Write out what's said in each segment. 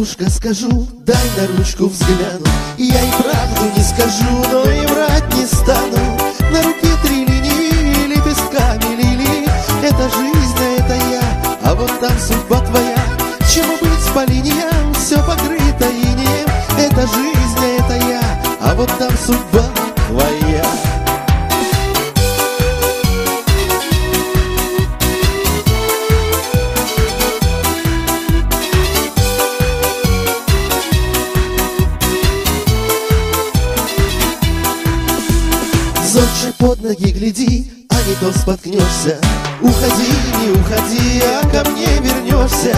Девушка, скажу, дай на ручку взгляну. Я и правду не скажу, но и врать не стану. На руке три линии, лепестками лилии Это жизнь, а это я, а вот там судьба твоя. Чему быть по линиям, все покрыто инеем. Это жизнь, а это я, а вот там судьба твоя Зорче под ноги гляди, а не то споткнешься. Уходи, не уходи, а ко мне вернешься.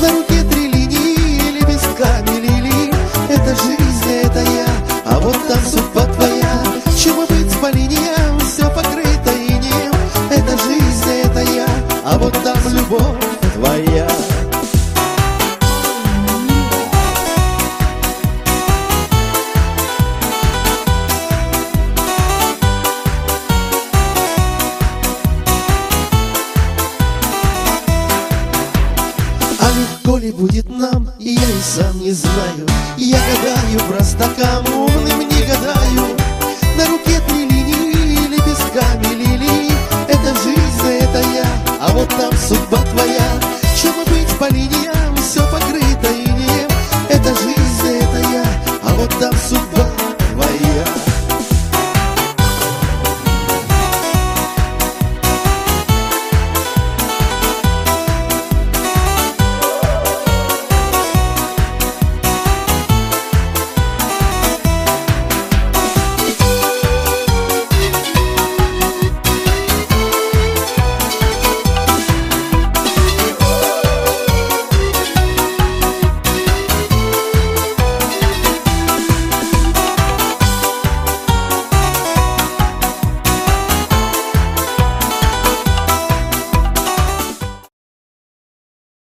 На руке три линии, лепестками лилии Это жизнь, это я, а вот там судьба твоя. Чему быть по линиям, все покрыто инеем. Это жизнь, это я, а вот там любовь твоя А легко ли будет нам, я и сам не знаю. Я гадаю простакам, умным не гадаю. На руке три линии, лепестками лилии Это жизнь, это я, а вот там судьба твоя. Чему быть по линиям, все покрыто инеем. Это жизнь, это я, а вот там судьба